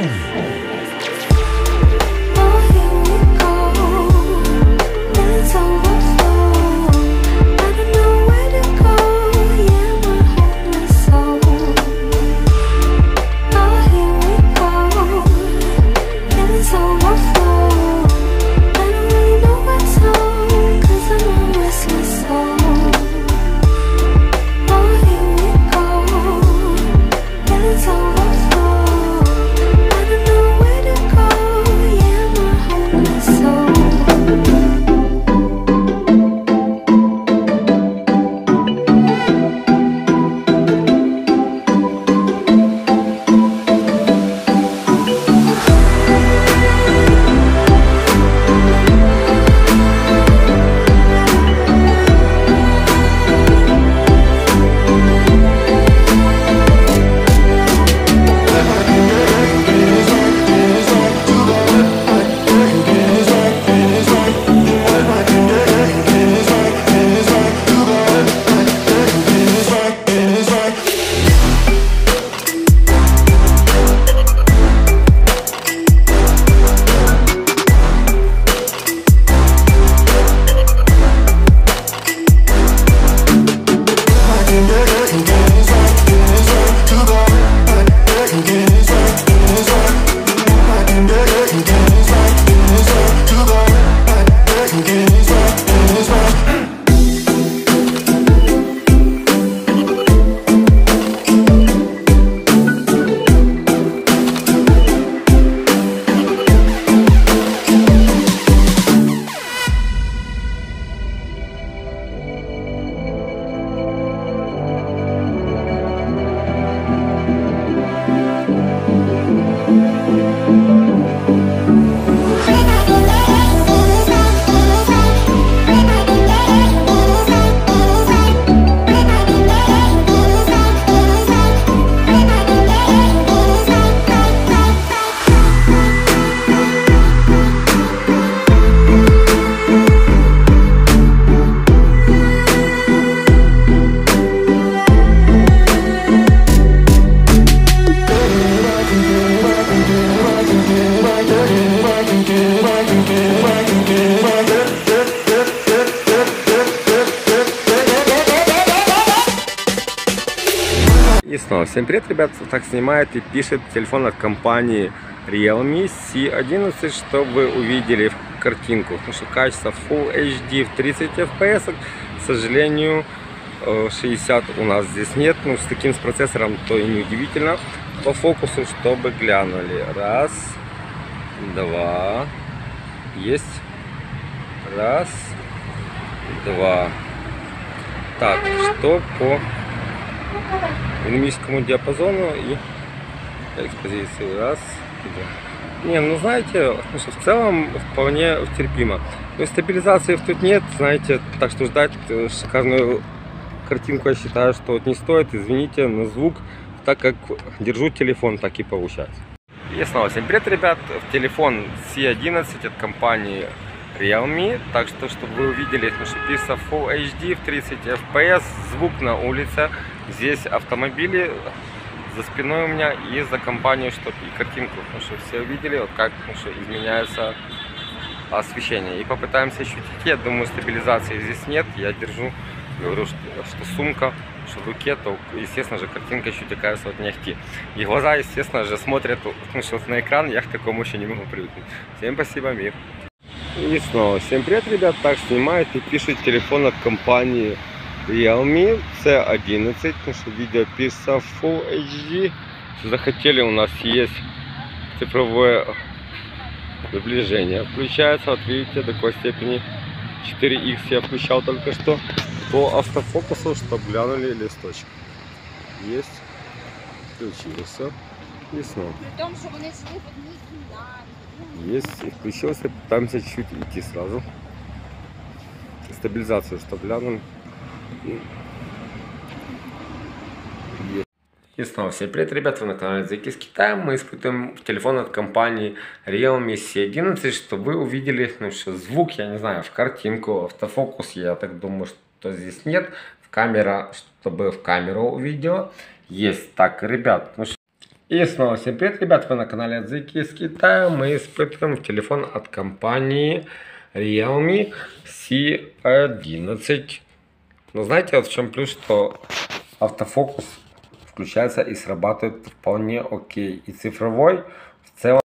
です。Снова всем привет, ребят. Так снимает и пишет телефон от компании Realme C11, чтобы вы увидели картинку. Потому что качество Full HD в 30 FPS, к сожалению, э, 60 у нас здесь нет. Ну, с таким с процессором, то и неудивительно. По фокусу, чтобы глянули. Раз, два, есть. Раз, два. Так, что по динамическому диапазону и экспозиции. Раз, два. Не, ну знаете, ну в целом вполне терпимо. Но стабилизации тут нет, знаете, так что ждать э, шикарную картинку я считаю, что вот не стоит. Извините, на звук, так как держу телефон, так и получается. И снова всем привет, ребят. Телефон C11 от компании Realme. Так что, чтобы вы увидели, писа Full HD в 30 FPS, звук на улице. Здесь автомобили за спиной у меня и за компанию, чтобы и картинку, потому что все увидели, вот как потому что изменяется освещение. И попытаемся ощутить. Я думаю, стабилизации здесь нет. Я держу, говорю, что, что сумка, что в руке, то, естественно же, картинка еще такая вот не ахти. И глаза, естественно же, смотрят потому что на экран, я к такому еще не могу привыкнуть. Всем спасибо, мир. И снова всем привет, ребят. Так снимает и пишет телефон от компании Realme C11, потому что видео пишется Full HD. Если захотели, у нас есть цифровое приближение. Включается, вот видите, до какой степени 4X я включал только что. По автофокусу, чтобы глянули листочек. Есть. Включили все. И снова. При тому, що вони йшли в одній кімнаті. Есть. Включился. Пытаемся чуть идти сразу. Стабилизацию. И... Есть. И снова всем привет, ребят, вы на канале Языки из Китая. Мы испытываем телефон от компании Realme C11, чтобы вы увидели ну, что звук, я не знаю, в картинку, автофокус, я так думаю, что здесь нет. Камера, чтобы в камеру увидела. Есть. Так, ребят, ну что... И снова всем привет, ребят, вы на канале Языки из Китая. Мы испытываем телефон от компании Realme C11. Но знаете, вот в чем плюс, что автофокус включается и срабатывает вполне окей. И цифровой в целом